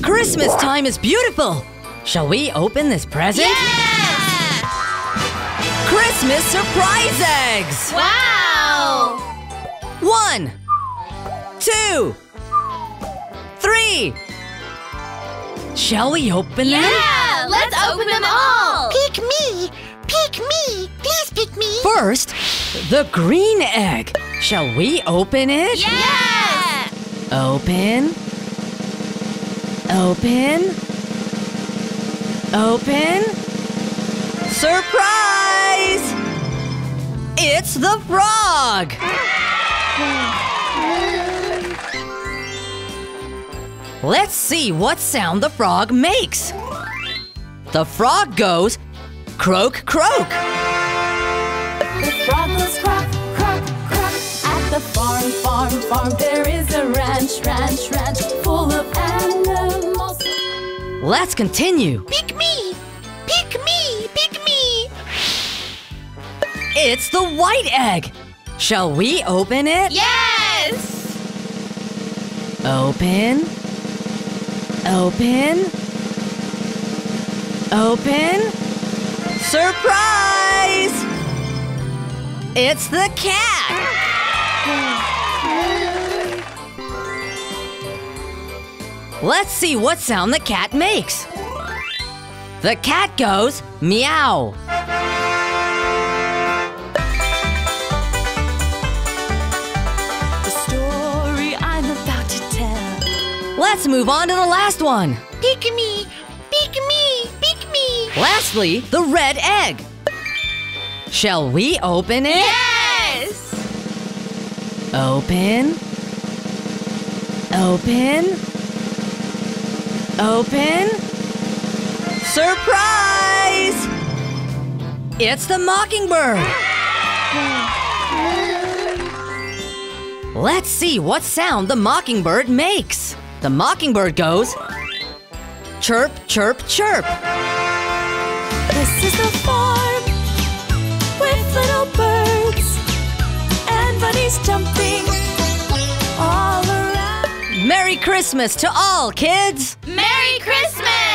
Christmas time is beautiful. Shall we open this present? Yes! Christmas surprise eggs! Wow! One, two, three. Shall we open them? Yeah! Let's open them all! Pick me! Pick me! Please pick me! First, the green egg. Shall we open it? Yeah! Open. Open. Open. Surprise! It's the frog! Let's see what sound the frog makes. The frog goes croak croak. The frog goes croak, croak, croak. At the farm, farm, farm, there is a ranch, ranch, ranch full of. Let's continue. Pick me! Pick me! Pick me! It's the white egg. Shall we open it? Yes! Open. Open. Open. Surprise! It's the cat! Let's see what sound the cat makes. The cat goes meow. The story I'm about to tell. Let's move on to the last one. Pick me! Pick me! Pick me! Lastly, the red egg. Shall we open it? Yes! Open. Open. Open. Surprise! It's the mockingbird. Let's see what sound the mockingbird makes. The mockingbird goes chirp, chirp, chirp. This is the farm with little birds jumping. Merry Christmas to all kids! Merry Christmas!